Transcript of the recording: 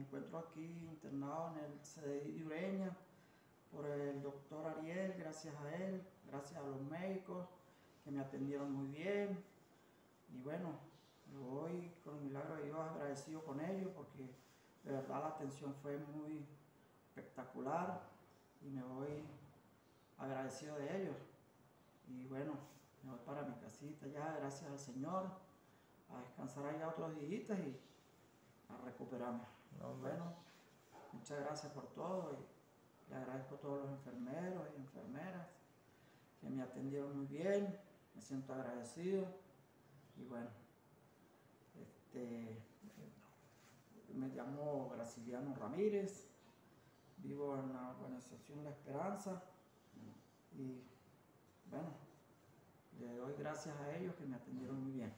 encuentro aquí internado en el CDI de Ureña por el doctor Ariel, gracias a él, gracias a los médicos que me atendieron muy bien. Y bueno, me voy con el milagro de Dios agradecido con ellos porque de verdad la atención fue muy espectacular y me voy agradecido de ellos. Y bueno, me voy para mi casita ya, gracias al Señor, a descansar allá otros días y a recuperarme. bueno, muchas gracias por todo y le agradezco a todos los enfermeros y enfermeras que me atendieron muy bien, me siento agradecido y bueno, este, me llamo Graciliano Ramírez, vivo en la organización La Esperanza y bueno, le doy gracias a ellos que me atendieron muy bien.